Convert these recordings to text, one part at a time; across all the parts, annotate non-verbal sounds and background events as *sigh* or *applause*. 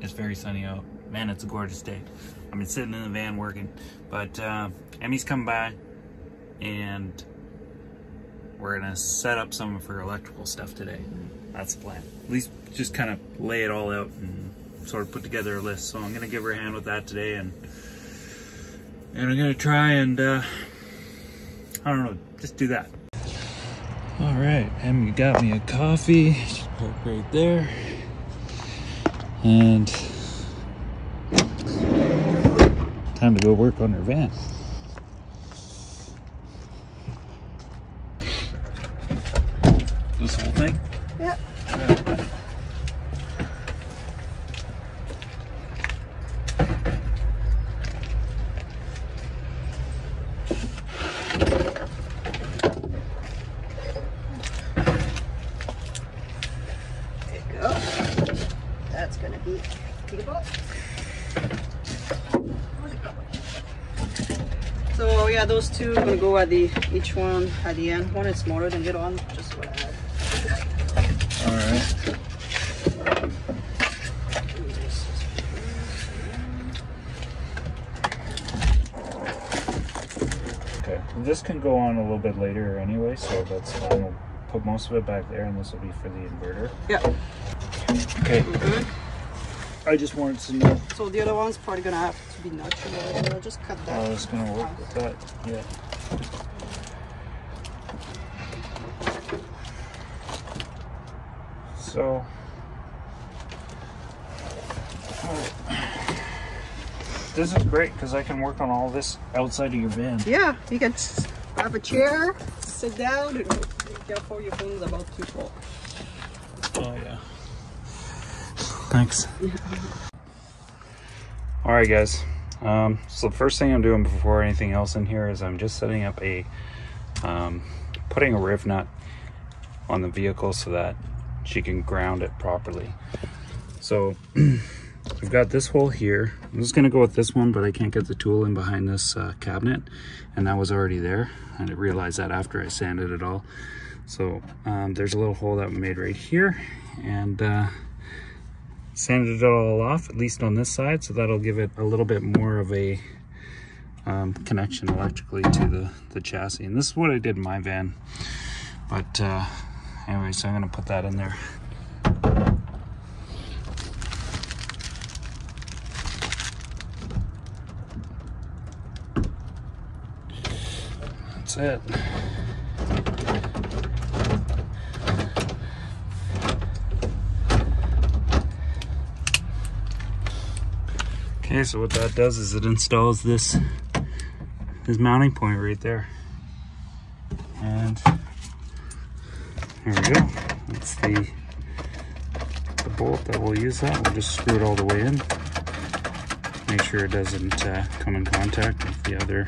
It's very sunny out. Man, it's a gorgeous day. I've been sitting in the van working, but uh, Emi's coming by and we're gonna set up some of her electrical stuff today. That's the plan. At least just kind of lay it all out and sort of put together a list. So I'm gonna give her a hand with that today and and I'm gonna try and uh, I don't know, just do that. All right, Emi got me a coffee. She's parked right there. And time to go work on her van. This whole thing? Yeah. There you go. That's gonna be people. So yeah, those two are gonna go at the each one at the end. One is smaller than the other one, just what I had. All right. Okay, this can go on a little bit later anyway, so that's fine. We'll put most of it back there, and this will be for the inverter. Yeah. Okay. Mm-hmm. I just wanted to know So the other one's probably gonna have to be natural. whatever. Just cut that. that. it's gonna work with that. Yeah. So. This is great because I can work on all this outside of your van. Yeah, you can have a chair, sit down, and be careful your phone's about to fall. Oh yeah. Thanks. All right, guys. Um, so the first thing I'm doing before anything else in here is I'm just setting up a, um, putting a riv nut on the vehicle so that she can ground it properly. So *clears throat* I've got this hole here. I'm just gonna go with this one, but I can't get the tool in behind this uh, cabinet, and that was already there. And I didn't realize that after I sanded it all. So um, there's a little hole that we made right here, and uh, sanded it all off, at least on this side, so that'll give it a little bit more of a um, connection electrically to the, the chassis. And this is what I did in my van. But uh, anyway, so I'm gonna put that in there. That's it. Okay, so what that does is it installs this this mounting point right there. And there we go. That's the the bolt that we'll use that. We'll just screw it all the way in. Make sure it doesn't uh, come in contact with the other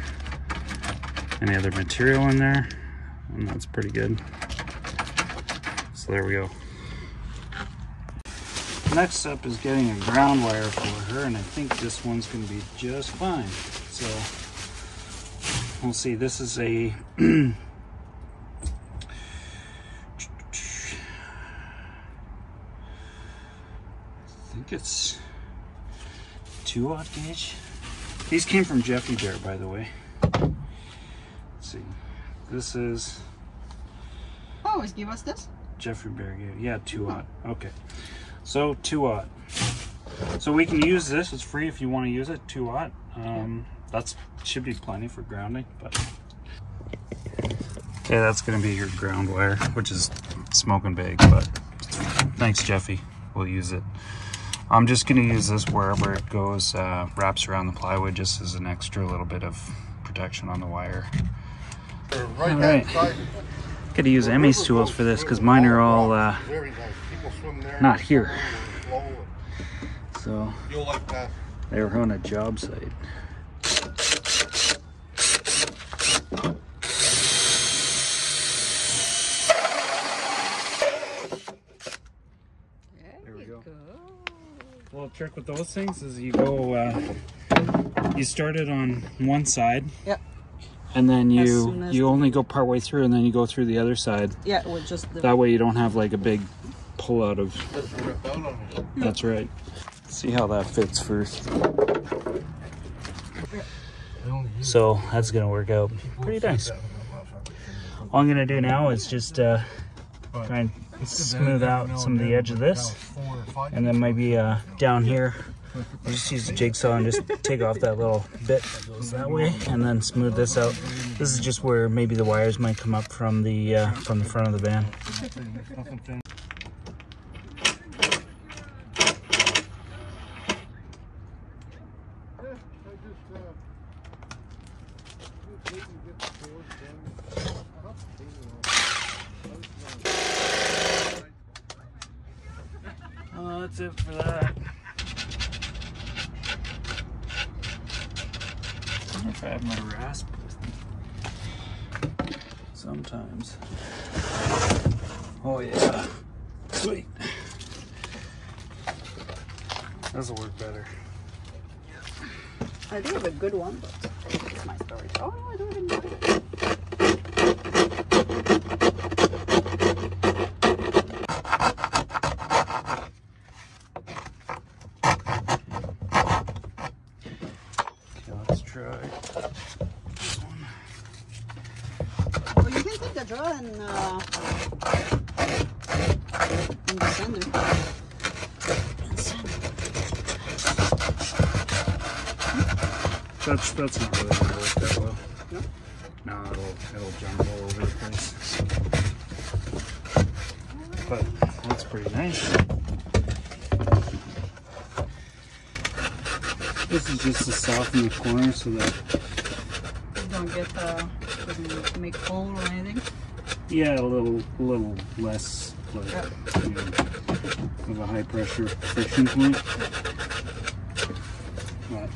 any other material in there. And that's pretty good. So there we go. Next step is getting a ground wire for her, and I think this one's going to be just fine. So we'll see. This is a *clears throat* I think it's two aught gauge. These came from Jeffy Bear, by the way. Let's see. This is oh, Always give us this. Jeffy Bear gave. Yeah, two aught. Okay. So two aught. So we can use this. It's free if you want to use it. Two aught. Um, that's should be plenty for grounding. But okay, that's gonna be your ground wire, which is smoking big. But thanks, Jeffy. We'll use it. I'm just gonna use this wherever it goes, uh, wraps around the plywood, just as an extra little bit of protection on the wire. Right All hand Gotta use Emi's tools for this because mine are all uh, Very nice. People swim there. not here. So You'll like that. they were on a job site. There we go. Little trick with those things is you go, uh, you start it on one side, Yep. and then you soon as you only go part way through, and then you go through the other side. Yeah, with just the. That way you don't have like a big pull out of. Doesn't rip out on you. That's right. See how that fits first. So that's gonna work out pretty nice. All I'm gonna do now is just uh, try and smooth out some of the edge of this, and then maybe uh, down here, I'll just use the jigsaw and just take off that little bit that goes that way, and then smooth this out. This is just where maybe the wires might come up from the uh, from the front of the van. Oh, that's it for that. I wonder if I have my rasp with me. Sometimes. Oh yeah. Sweet. This'll work better. I do have a good one, but and uh, in the center. That's that's not really gonna work that well. No? No, it'll it'll jump all over the place. But that's pretty nice. This is just to soften the corner so that You don't get the doesn't make hole or anything. yeah, a little a little less like Yeah. you know, of a high pressure friction point. But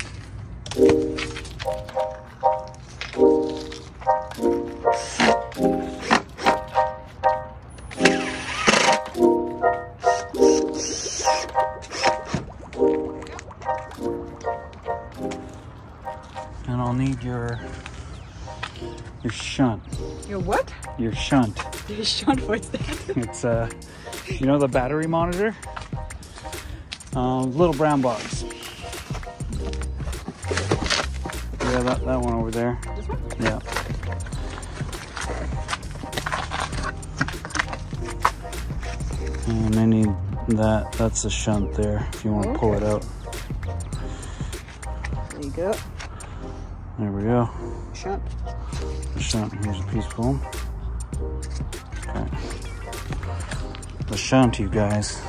shunt. Your what's that? It's uh, you know the battery monitor. Um, little brown box. Yeah, that, that one over there. This one? Yeah. And I need that. That's the shunt there. If you want to pull it out. There you go. There we go. Shunt. The shunt. Here's a piece of foam. Okay. The to you guys.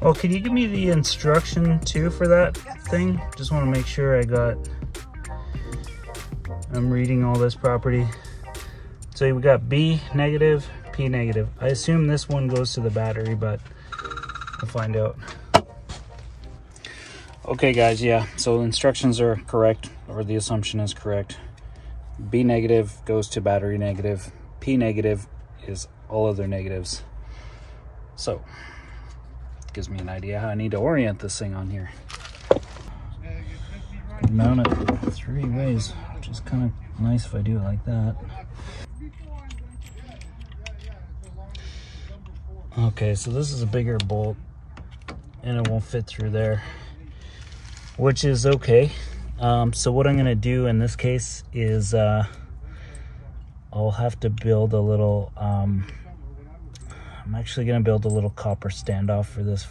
Oh, can you give me the instruction too for that thing? Just want to make sure I got. I'm reading all this property. So we got B negative, P negative. I assume this one goes to the battery, but I'll find out. Okay, guys, yeah. So the instructions are correct, or the assumption is correct. B negative goes to battery negative. P negative is all other negatives. So, gives me an idea how I need to orient this thing on here. Mount it three ways, which is kind of nice if I do it like that. Okay, so this is a bigger bolt and it won't fit through there, which is okay. Um, so what I'm gonna do in this case is uh, I'll have to build a little, um, I'm actually gonna build a little copper standoff for this,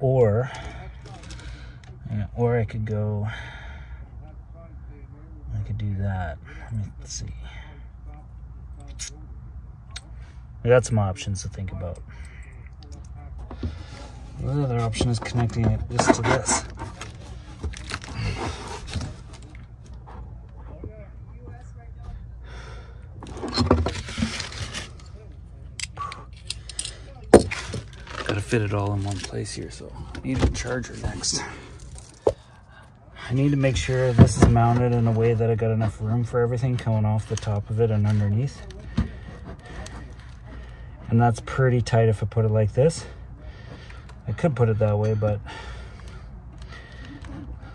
or, or I could go, I could do that. Let me see. I got some options to think about. The other option is connecting it just to this. Fit it all in one place here, so I need a charger next. I need to make sure this is mounted in a way that I got enough room for everything coming off the top of it and underneath. And that's pretty tight if I put it like this. I could put it that way, but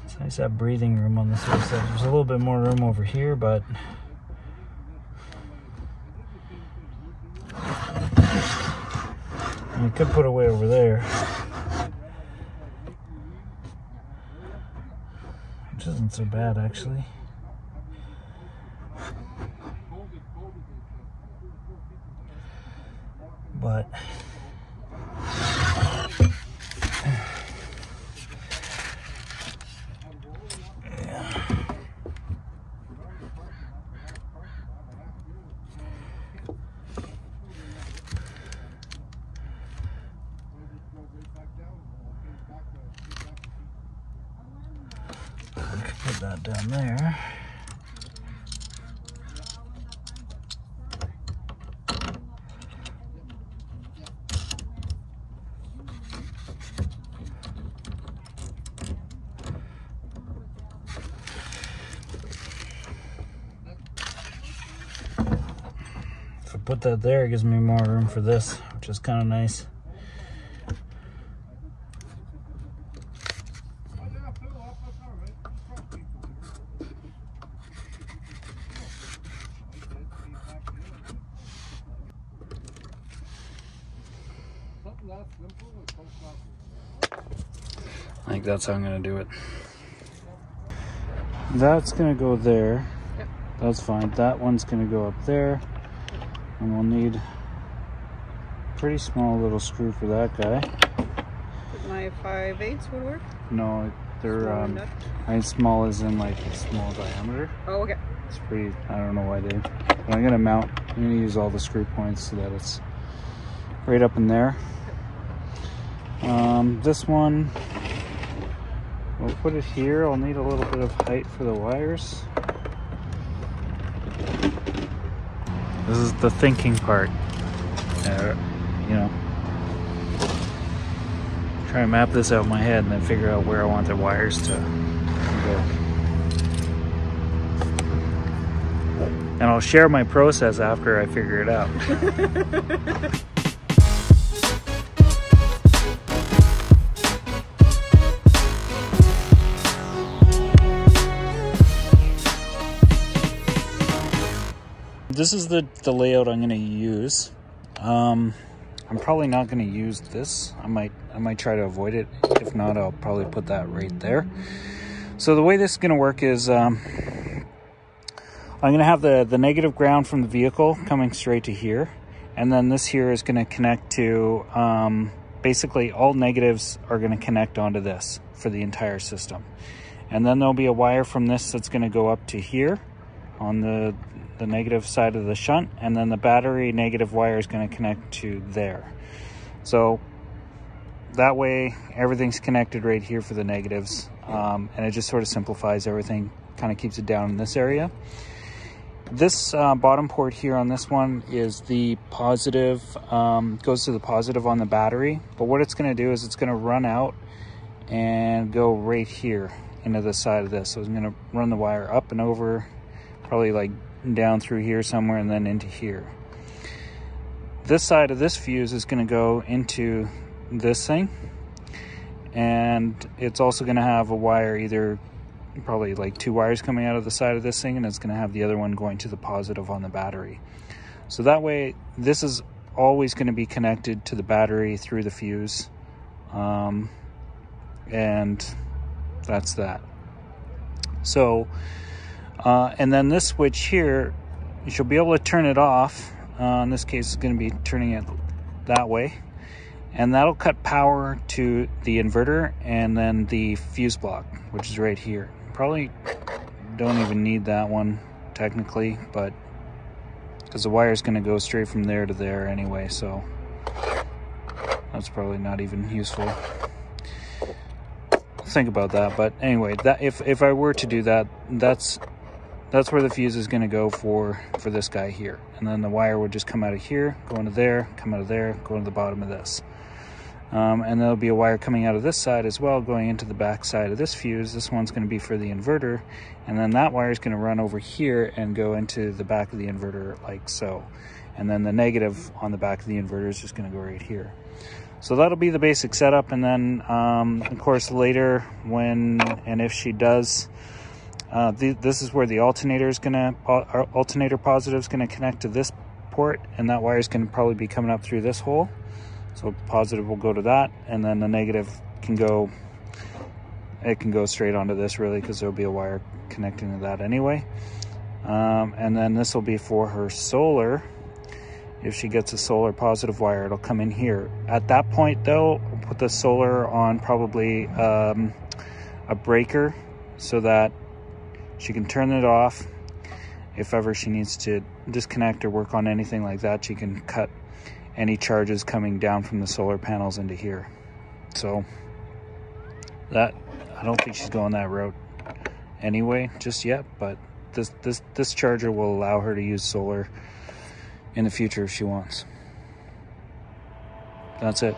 it's nice to have breathing room on this side. There's a little bit more room over here, but You could put away over there. Which isn't so bad, actually. But... put that there, it gives me more room for this, which is kind of nice. I think that's how I'm gonna do it. That's gonna go there. Yep. That's fine. That one's gonna go up there. And we'll need a pretty small little screw for that guy. My 5 eighths would work. No, they're Small um. I think small is in like a small diameter. Oh, okay. It's pretty I don't know why they but I'm gonna mount I'm gonna use all the screw points so that it's right up in there. Um, this one we'll put it here. I'll need a little bit of height for the wires. This is the thinking part. Uh, you know, try and map this out in my head and then figure out where I want the wires to go. And I'll share my process after I figure it out. *laughs* This is the, the layout I'm going to use. Um, I'm probably not going to use this. I might I might try to avoid it. If not, I'll probably put that right there. So the way this is going to work is um, I'm going to have the, the negative ground from the vehicle coming straight to here. And then this here is going to connect to, um, basically all negatives are going to connect onto this for the entire system. And then there'll be a wire from this that's going to go up to here on the, the negative side of the shunt. And then the battery negative wire is going to connect to there. So that way everything's connected right here for the negatives. Um, and it just sort of simplifies everything, kind of keeps it down in this area. This uh, bottom port here on this one is the positive, um, goes to the positive on the battery. But what it's going to do is it's going to run out and go right here into the side of this. So it's going to run the wire up and over, probably like down through here somewhere and then into here. This side of this fuse is going to go into this thing. And it's also going to have a wire either probably like two wires coming out of the side of this thing and it's going to have the other one going to the positive on the battery. So that way this is always going to be connected to the battery through the fuse. Um, and that's that. So, uh, and then this switch here, you should be able to turn it off. Uh, in this case, it's going to be turning it that way. And that'll cut power to the inverter and then the fuse block, which is right here. Probably don't even need that one technically, but because the wire is going to go straight from there to there anyway, so that's probably not even useful. Think about that, but anyway, that if if I were to do that, that's that's where the fuse is going to go for for this guy here, and then the wire would just come out of here, go into there, come out of there, go into the bottom of this. Um, and there'll be a wire coming out of this side as well, going into the back side of this fuse. This one's going to be for the inverter, and then that wire is going to run over here and go into the back of the inverter like so. And then the negative on the back of the inverter is just going to go right here. So that'll be the basic setup, and then um, of course later when and if she does, uh, the, this is where the alternator is going to uh, alternator positive is going to connect to this port, and that wire is going to probably be coming up through this hole. So positive will go to that, and then the negative can go it can go straight onto this really because there'll be a wire connecting to that anyway. Um, and then this will be for her solar. If she gets a solar positive wire, it'll come in here. At that point though, we'll put the solar on probably um, a breaker so that she can turn it off. If ever she needs to disconnect or work on anything like that, she can cut any charges coming down from the solar panels into here. So that I don't think she's going that route anyway just yet, but this this this charger will allow her to use solar in the future if she wants. That's it.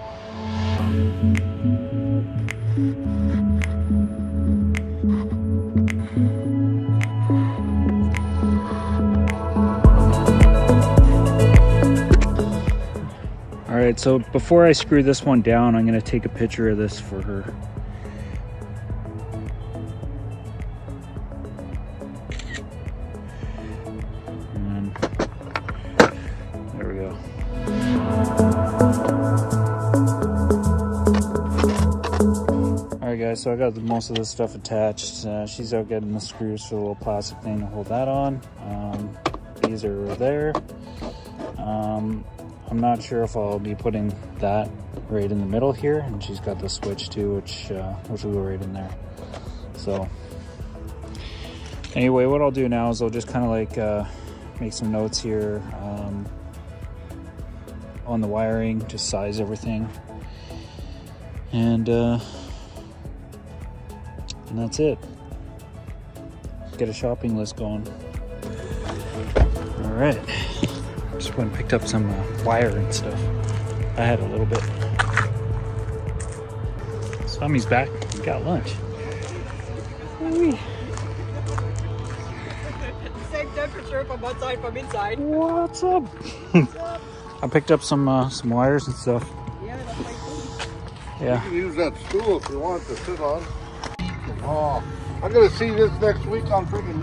Right, so before I screw this one down, I'm gonna take a picture of this for her. There we go. All right, guys, so I got most of this stuff attached. Uh, she's out getting the screws for the little plastic thing to hold that on. Um, these are there. Um, I'm not sure if I'll be putting that right in the middle here, and she's got the switch too, which uh, which will go right in there. So anyway, what I'll do now is I'll just kind of like uh, make some notes here um, on the wiring, just size everything, and uh, and that's it. Get a shopping list going. All right just went and picked up some uh, wire and stuff. I had a little bit. Swami's back. We got lunch. Same temperature from outside from inside. What's up? *laughs* I picked up some uh, some wires and stuff. Yeah, that's my food. You can use that stool if you want to sit on. Oh, I'm gonna see this next week on friggin'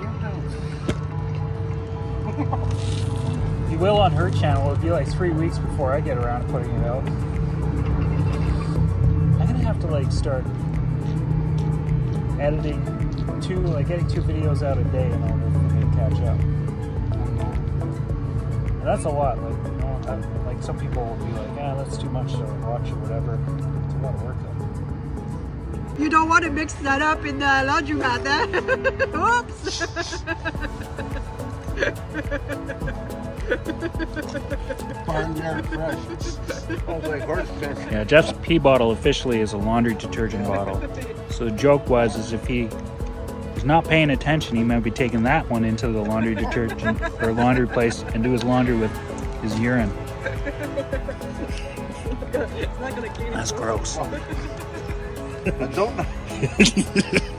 will on her channel. It'll be like three weeks before I get around to putting it out. I'm gonna have to like start editing two, like getting two videos out a day in order for me to catch up. And that's a lot. Like, you know, I, like some people will be like, "Ah, that's too much to watch or whatever." It's a lot of work. You don't want to mix that up in the laundromat, *laughs* Oops. *laughs* Barnyard fresh. Smells like horse. Yeah, Jeff's pee bottle officially is a laundry detergent bottle. So the joke was, is if he was not paying attention, he might be taking that one into the laundry detergent or laundry place and do his laundry with his urine. it's not gonna clean That's gross. I don't. *laughs*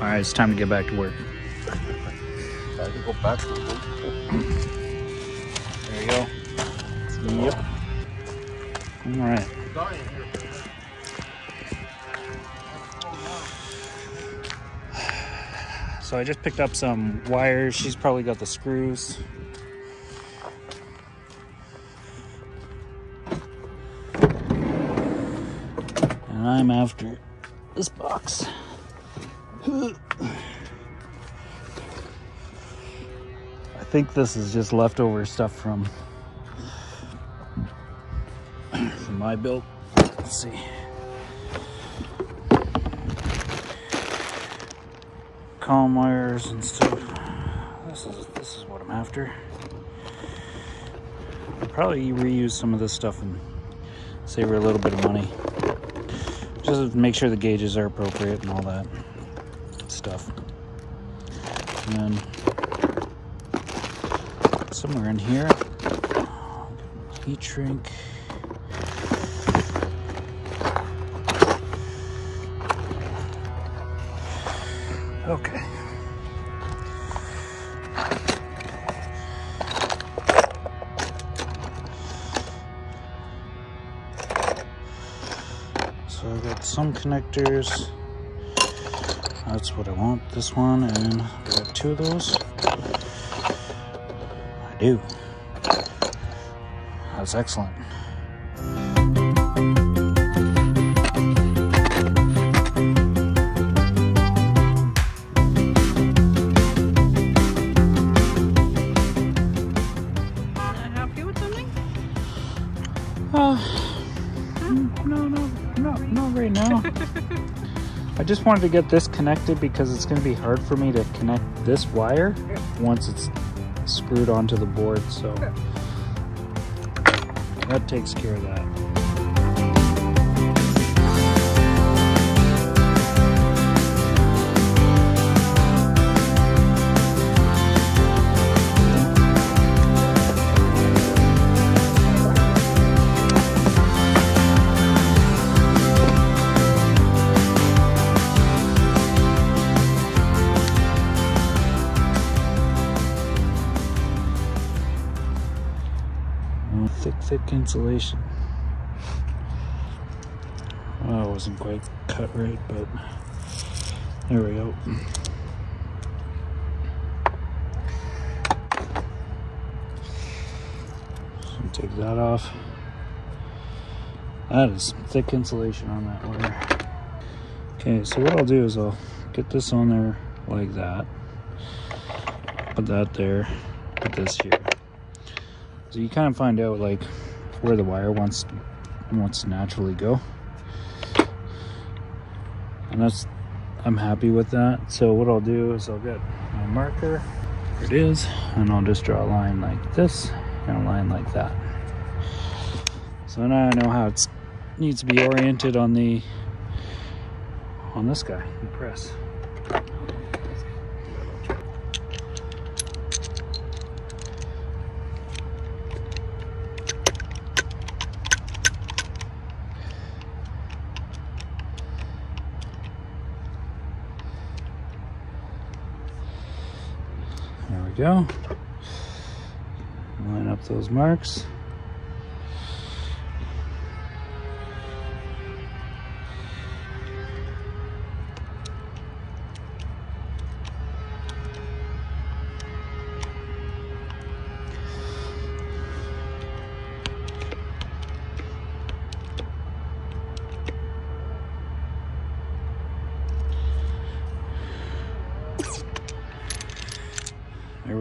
All right, it's time to get back to work. I can go back. There you go. Yep. All right. So I just picked up some wires. She's probably got the screws. And I'm after this box. *laughs* think this is just leftover stuff from from my build. Let's see. column wires and stuff. This is this is what I'm after. I'll probably reuse some of this stuff and save her a little bit of money. Just make sure the gauges are appropriate and all that stuff. And then somewhere in here, heat shrink. Okay. So I got some connectors. That's what I want, this one, and I got two of those do. That's excellent. I just wanted to get this connected because it's going to be hard for me to connect this wire once it's screwed onto the board. So that takes care of that. Insulation. Well, it wasn't quite cut right, but there we go. So take that off. That is thick insulation on that wire. Okay, so what I'll do is I'll get this on there like that. Put that there. Put this here. So you kind of find out like where the wire wants wants to naturally go. And that's I'm happy with that. So what I'll do is I'll get my marker. It is. And I'll just draw a line like this and a line like that. So now I know how it needs to be oriented on the on this guy, the press. Go. Line up those marks.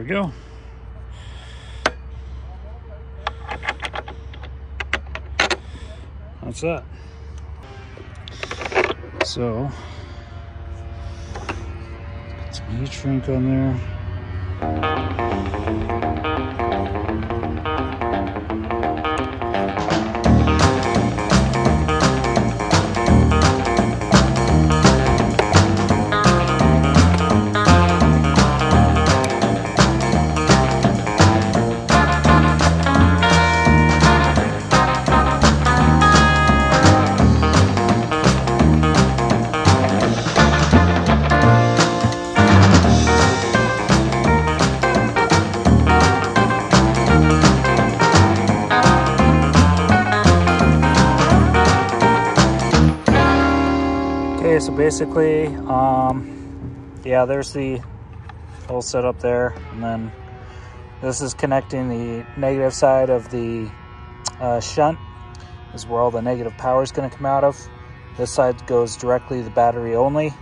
We go. That's that. So, put some heat shrink on there. So basically, um, yeah, there's the whole setup there, and then this is connecting the negative side of the uh, shunt. Is where all the negative power is going to come out of. This side goes directly to the battery only.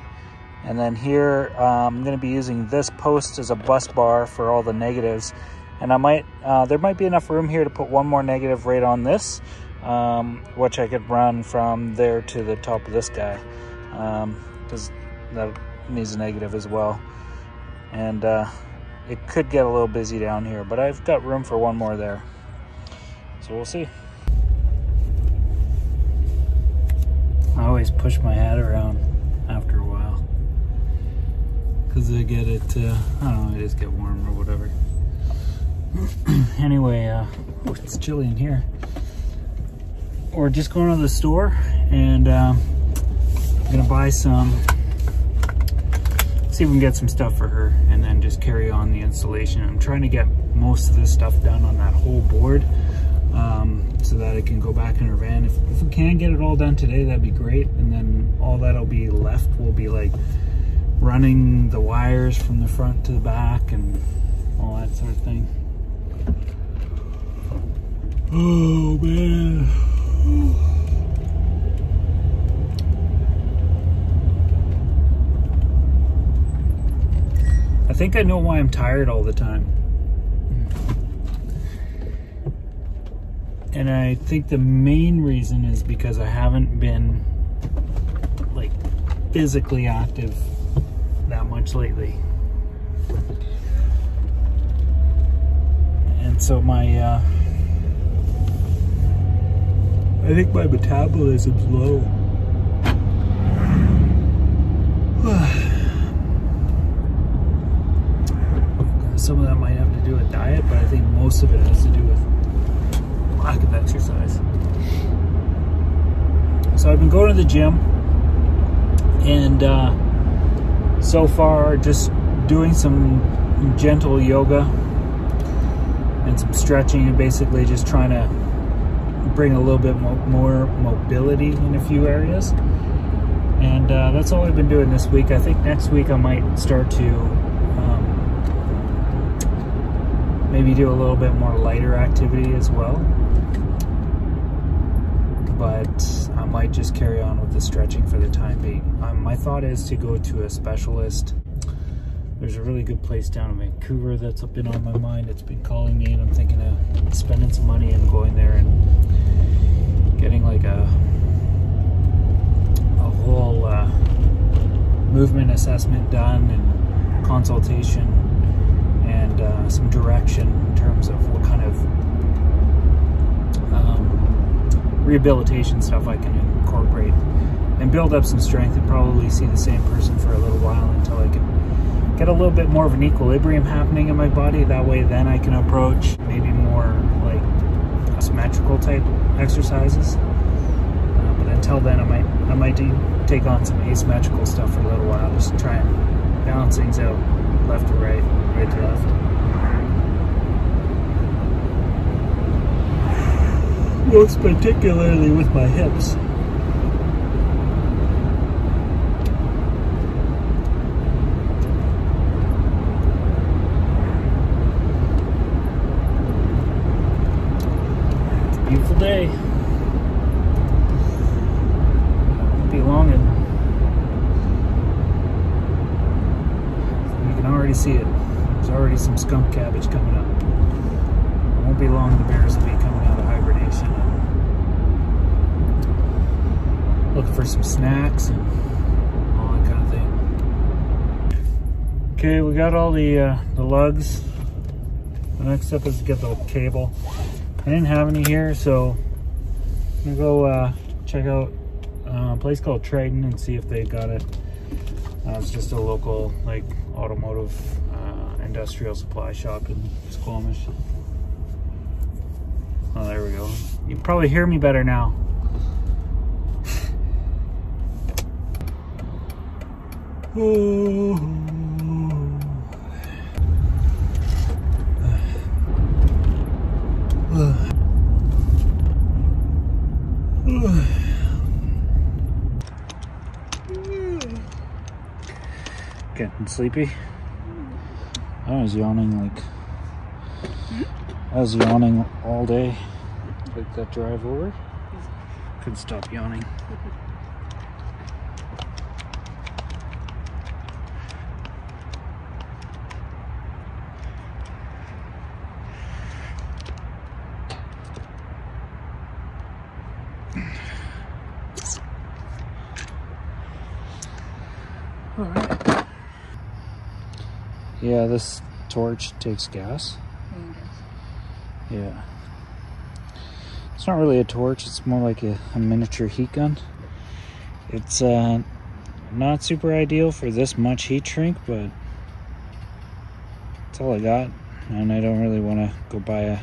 And then here, um, I'm going to be using this post as a bus bar for all the negatives. And I might, uh, there might be enough room here to put one more negative right on this, um, which I could run from there to the top of this guy because um, that needs a negative as well. And uh, it could get a little busy down here, but I've got room for one more there. So we'll see. I always push my hat around after a while because I get it, uh, I don't know, I just get warm or whatever. *clears throat* anyway, uh, oh, it's chilly in here. We're just going to the store and um, I'm gonna buy some, see if we can get some stuff for her and then just carry on the installation. I'm trying to get most of this stuff done on that whole board um, so that it can go back in her van. If, if we can get it all done today, that'd be great. And then all that'll be left will be like running the wires from the front to the back and all that sort of thing. Oh man. Think I know why I'm tired all the time. And I think the main reason is because I haven't been like physically active that much lately. And so my uh I think my metabolism's low. *sighs* *sighs* Some of that might have to do with diet, but I think most of it has to do with lack of exercise. So I've been going to the gym and uh, so far just doing some gentle yoga and some stretching and basically just trying to bring a little bit mo more mobility in a few areas. And uh, that's all I've been doing this week. I think next week I might start to um, maybe do a little bit more lighter activity as well. But I might just carry on with the stretching for the time being. Um, my thought is to go to a specialist. There's a really good place down in Vancouver that's been on my mind. It's been calling me, and I'm thinking of spending some money and going there and getting like a a whole uh, movement assessment done and consultation and uh, some direction in terms of what kind of um, rehabilitation stuff I can incorporate and build up some strength and probably see the same person for a little while until I can get a little bit more of an equilibrium happening in my body. That way, then I can approach maybe more like symmetrical type exercises. Uh, but until then, I might I might take on some asymmetrical stuff for a little while, just to try and balance things out, left to right, right to left. Most particularly with my hips. beautiful day. Be long and you can already see it. There's already some skunk cabbage coming up. It won't be long the bears will be coming out of hibernation. Looking for some snacks and all that kind of thing. Okay, we got all the uh, the lugs. The next step is to get the cable. I didn't have any here, so I'm gonna go uh, check out uh, a place called Triton and see if they got it. Uh, it's just a local, like, automotive uh, industrial supply shop in Squamish. Oh, there we go. You probably hear me better now. *laughs* oh. Getting sleepy. I was yawning like I was yawning all day. Like that drive over. Couldn't stop yawning. All right. Yeah, this torch takes gas. Yeah. It's not really a torch, it's more like a, a miniature heat gun. It's uh, not super ideal for this much heat shrink, but that's all I got. And I don't really want to go buy a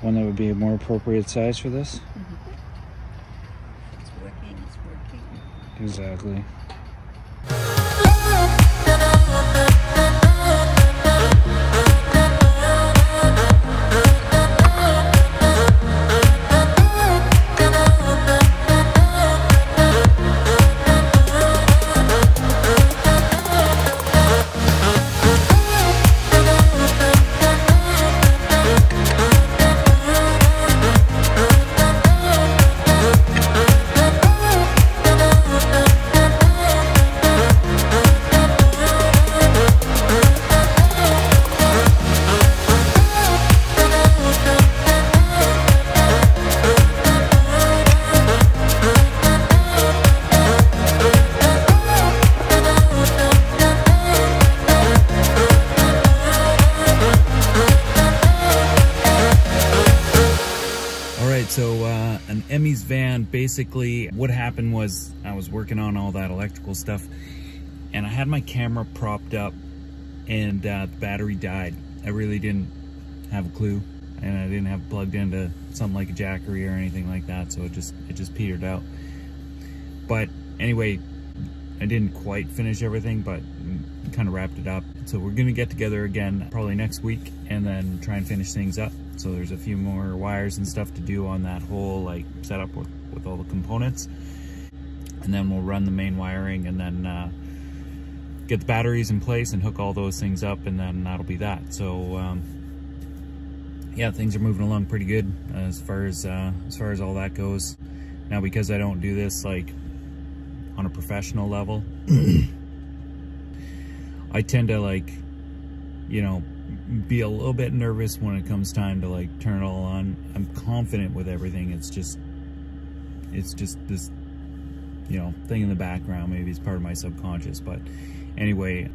one that would be a more appropriate size for this. It's working, it's working. Exactly. Basically what happened was I was working on all that electrical stuff and I had my camera propped up and uh, the battery died. I really didn't have a clue and I didn't have plugged into something like a Jackery or anything like that so it just it just petered out. But anyway, I didn't quite finish everything but kind of wrapped it up. So we're gonna get together again probably next week and then try and finish things up. So there's a few more wires and stuff to do on that whole like setup with, with all the components. And then we'll run the main wiring and then uh, get the batteries in place and hook all those things up and then that'll be that. So um, yeah, things are moving along pretty good as far as uh, as far as all that goes. Now because I don't do this like on a professional level, *clears throat* I tend to like, you know, be a little bit nervous when it comes time to like turn it all on. I'm confident with everything. It's just, it's just this, you know, thing in the background. Maybe it's part of my subconscious. But anyway,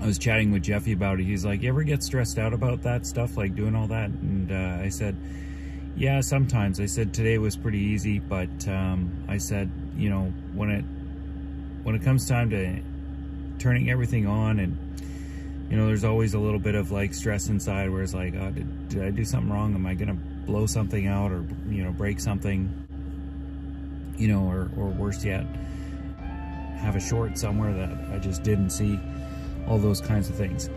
I was chatting with Jeffy about it. He's like, you ever get stressed out about that stuff, like doing all that? And uh, I said, yeah, sometimes. I said today was pretty easy, but um, I said, you know, when it when it comes time to turning everything on and you know, there's always a little bit of like stress inside where it's like, oh, did, did I do something wrong? Am I to blow something out or, you know, break something, you know, or, or worse yet, have a short somewhere that I just didn't see, all those kinds of things.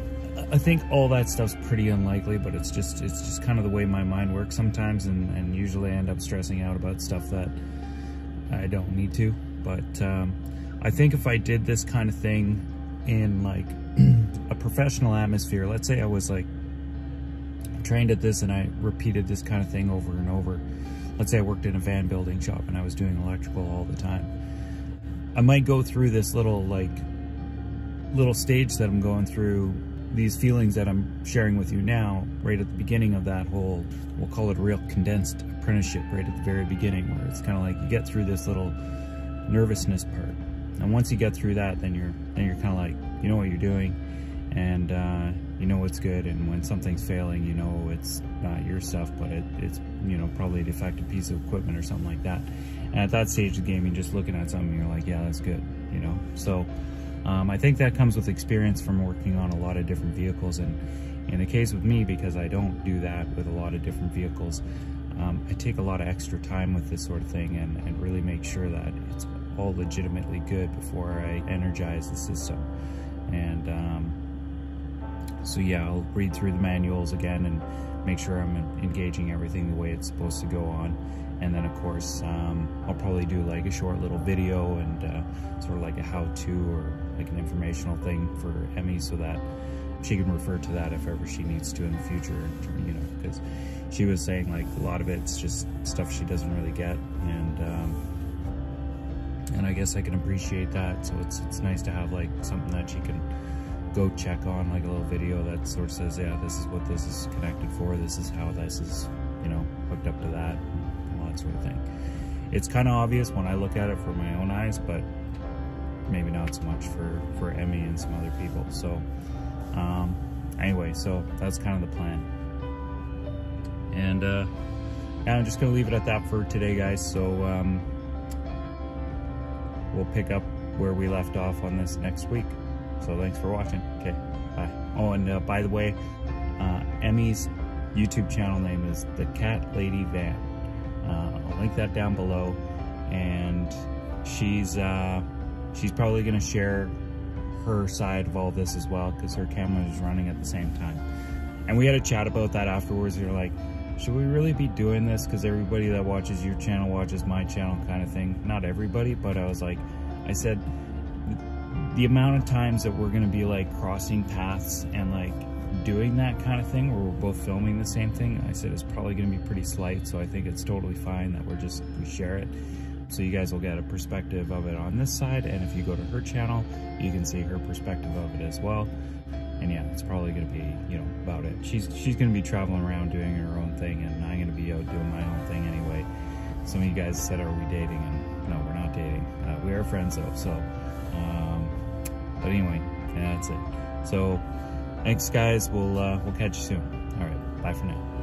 I think all that stuff's pretty unlikely, but it's just, it's just kind of the way my mind works sometimes. And, and usually I end up stressing out about stuff that I don't need to. But um, I think if I did this kind of thing in like *clears throat* a professional atmosphere, let's say I was like trained at this and I repeated this kind of thing over and over. Let's say I worked in a van building shop and I was doing electrical all the time. I might go through this little like little stage that I'm going through, these feelings that I'm sharing with you now, right at the beginning of that whole, we'll call it a real condensed apprenticeship right at the very beginning where it's kind of like you get through this little nervousness part. And once you get through that, then you're then you're kind of like, you know what you're doing and uh, you know what's good and when something's failing you know it's not your stuff but it, it's you know probably a defective piece of equipment or something like that. And at that stage of the game you're just looking at something you're like yeah that's good you know? So um, I think that comes with experience from working on a lot of different vehicles and in the case with me because I don't do that with a lot of different vehicles um, I take a lot of extra time with this sort of thing and, and really make sure that it's all legitimately good before I energize the system. And um, so yeah, I'll read through the manuals again and make sure I'm engaging everything the way it's supposed to go on. And then of course, um, I'll probably do like a short little video and uh, sort of like a how-to or like an informational thing for Emi so that she can refer to that if ever she needs to in the future, you know, because she was saying like a lot of it's just stuff she doesn't really get. And, um, and I guess I can appreciate that. So it's, it's nice to have like something that she can go check on like a little video that sort of says, yeah, this is what this is connected for. This is how this is, you know, hooked up to that and all that sort of thing. It's kind of obvious when I look at it from my own eyes, but maybe not so much for, for Emi and some other people. So um, anyway, so that's kind of the plan. And uh, yeah, I'm just gonna leave it at that for today, guys. So um, we'll pick up where we left off on this next week. So thanks for watching. Okay, bye. Oh, and uh, by the way, uh, Emi's YouTube channel name is The Cat Lady Van. Uh, I'll link that down below. And she's uh, she's probably gonna share her side of all this as well because her camera is running at the same time. And we had a chat about that afterwards. We were like, should we really be doing this? Because everybody that watches your channel watches my channel kind of thing. Not everybody, but I was like, I said, the amount of times that we're to be like crossing paths and like doing that kind of thing where we're both filming the same thing i said it's probably to be pretty slight so i think it's totally fine that we're just we share it. So you guys will get a perspective of it on this side and if you go to her channel you can see her perspective of it as well. And yeah it's probably to be you know about it. She's she's to be traveling around doing her own thing and i'm to be out doing my own thing anyway. Some of you guys said are we dating? And no we're not dating. Uh, we are friends though so but anyway, that's it. So thanks guys. We'll uh, we'll catch you soon. All right. Bye for now.